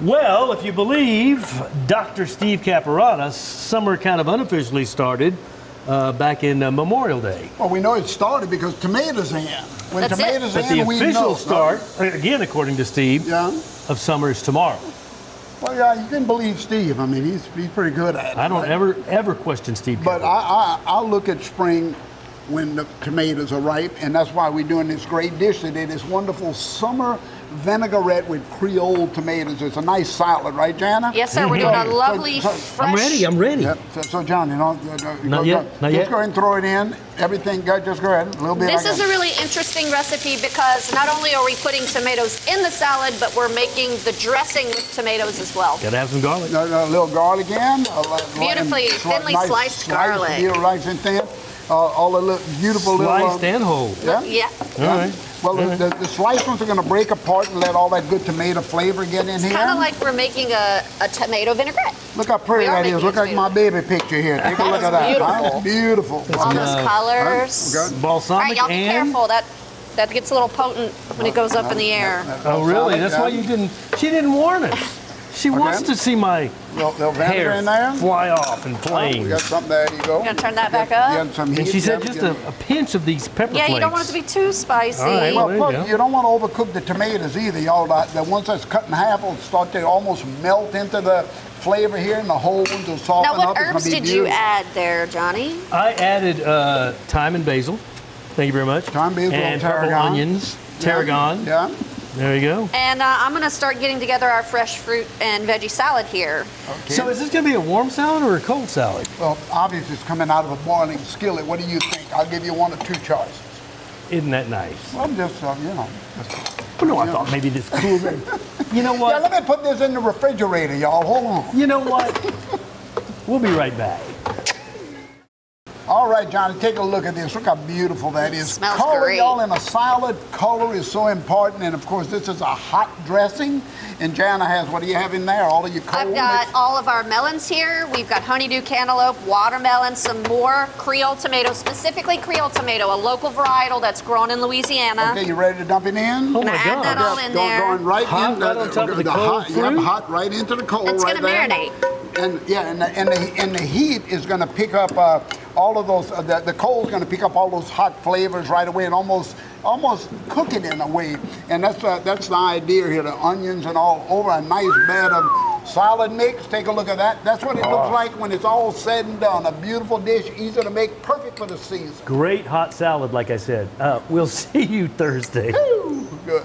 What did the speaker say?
Well, if you believe Dr. Steve Caparotta, summer kind of unofficially started uh, back in uh, Memorial Day. Well, we know it started because tomatoes are in. When That's it. tomatoes But are the in, we official know. start, again, according to Steve, Yeah. of summer is tomorrow. Well, yeah, you can believe Steve. I mean, he's, he's pretty good at it. I don't right? ever, ever question Steve But Caparotta. I, I, I look at spring when the tomatoes are ripe, and that's why we're doing this great dish today, this wonderful summer vinaigrette with Creole tomatoes. It's a nice salad, right, Jana? Yes, sir. We're doing a lovely, so- fresh. I'm ready, I'm ready. Yep. So, so John, you know, uh, uh, Not go, yet, go- not just yet. go ahead and throw it in. Everything good, just go ahead. A little bit. This I is got- a really interesting recipe because not only are we putting tomatoes in the salad, but we're making the dressing with tomatoes as well. Gotta have some garlic. A, a little garlic in. a Beautifully sli- thinly nice sliced garlic. Beautiful, nice and thin. Uh, all the little beautiful Sliced little. and whole. yeah. Yeah. All right. Well, the, the, the sliced ones are going to break apart and let all that good tomato flavor get in here. Kind of like we're making a, a tomato vinaigrette. Look how pretty that is. Look a like my baby picture here. Take a look at that. huh? beautiful. Beautiful. All those colors. okay. All Balsamic right, y'all be careful. That that gets a little potent when it goes up in the air. Oh, really? That's why you didn't. She didn't warn us. She wants to see my Little, little vinegar hair in there. fly off and in We got something. There you go. Gonna turn that back Get- up? get some And heat, she said just a, a pinch of these pepper Yeah, flakes. you don't want it to be too spicy. All right, Well, there you plus, go. you don't want to overcook the tomatoes either, y'all. The, the ones that's cut in half will start to almost melt into the flavor here, and the whole ones will soften up. now, what up. Herbs gonna did you add there, Johnny? I added uh, thyme and basil. Thank you very much. Thyme, basil, and purple tarragon. onions. Tarragon. Yeah. There you go. And uh, I'm gonna start getting together our fresh fruit and veggie salad here. Okay. So is this going to be a warm salad or a cold salad? well, obviously, it's coming out of a boiling skillet. What do you think? I'll give you one or two choices. Isn't that nice? Well, I'm just, uh, you know. Well, no, I thought maybe this cool. you know what? Yeah, what? let me put this in the refrigerator, y'all. Hold on. You know what? We'll be right back. All right, Johnny, take a look at this. Look how beautiful that is. Smells color, y'all, in a salad, color is so important. And of course, this is a hot dressing. And Jana has, what do you have in there? All of your cold I've got all of our melons here. We've got honeydew cantaloupe, watermelon, some more Creole tomato, specifically Creole tomato, a local varietal that's grown in Louisiana. Okay, you ready to dump it in? Oh Gonna my add that all in Go- there. Going right Hot in right on top of the cold hot, yep, fruit? hot right into the cold It's right gonna there. marinate. And yeah, and the, and the, and the heat is going to pick up uh, all of those. Uh, the, the coal's going to pick up all those hot flavors right away and almost almost cook it in a way. And that's uh, that's the idea here. The onions and all over a nice bed of solid mix. Take a look at that. That's what it looks like when it's all said and done. A beautiful dish, easy to make, perfect for the season. Great hot salad, like I said. Uh, we'll see you Thursday. Good.